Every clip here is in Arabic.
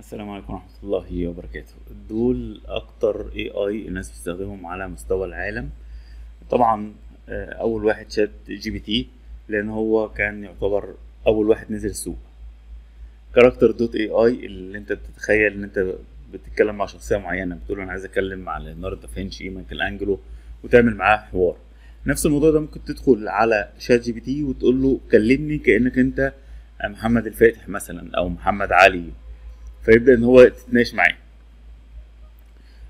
السلام عليكم ورحمة الله وبركاته. دول أكتر AI الناس بتستخدمهم على مستوى العالم. طبعا آه، أول واحد ChatGPT لأن هو كان يعتبر أول واحد نزل السوق. Character.AI اللي أنت بتتخيل إن أنت بتتكلم مع شخصية معينة بتقول أنا عايز أتكلم مع ليوناردو دافنشي مايكل أنجلو وتعمل معاه حوار. نفس الموضوع ده ممكن تدخل على ChatGPT وتقول له كلمني كأنك أنت محمد الفاتح مثلا أو محمد علي. فيبدأ إن هو تتناقش معاه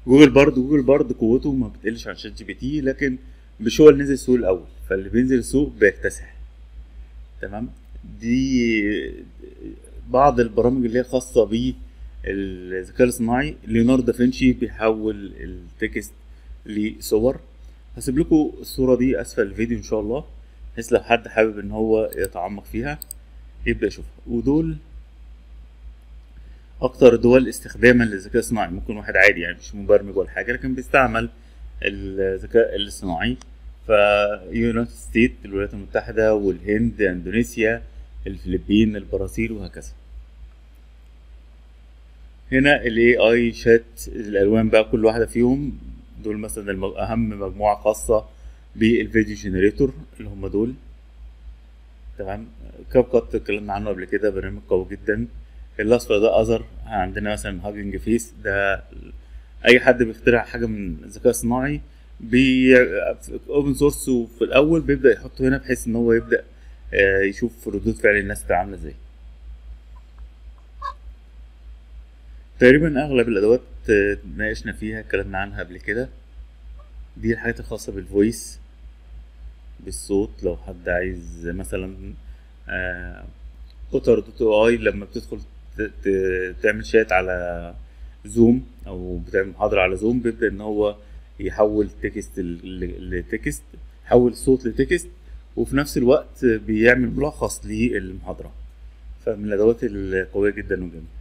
Google Bard Google Bard قوته ما بتقلش عن ChatGPT لكن مش هو اللي نزل السوق الأول. فاللي بينزل السوق بيكتسح. تمام؟ دي بعض البرامج اللي هي خاصة بالذكاء الاصطناعي. ليوناردو دافنشي بيحول ال text لصور. هسيب لكم الصورة دي أسفل الفيديو إن شاء الله بحيث لو حد حابب إن هو يتعمق فيها يبدأ يشوفها. ودول أكتر دول استخداما للذكاء الصناعي. ممكن واحد عادي يعني مش مبرمج ولا حاجة لكن بيستعمل الذكاء الاصطناعي ف United States الولايات المتحدة والهند إندونيسيا الفلبين البرازيل وهكذا. هنا ال AI شات الألوان بقى كل واحدة فيهم. دول مثلا. أهم مجموعة خاصة بالفيديو generator اللي هم دول. تمام؟ CapCut اتكلمنا عنه قبل كده برنامج قوي جدا. الاصفر ده other. عندنا مثلا Hugging Face ده أي حد بيخترع حاجة من الذكاء الصناعي بي open source وفي الأول بيبدأ يحطه هنا بحيث إن هو يبدأ يشوف ردود فعل الناس بتبقى عاملة إزاي. تقريبا أغلب الأدوات ناقشنا فيها اتكلمنا عنها قبل كده. دي الحاجات الخاصة بال voice بالصوت. لو حد عايز مثلا Otter.ai لما بتدخل تعمل شات على Zoom أو بتعمل محاضرة على Zoom بيبدأ إن هو يحول text ل text يحول صوت ل text وفي نفس الوقت بيعمل ملخص للمحاضرة. فمن الأدوات القوية جدا وجميلة.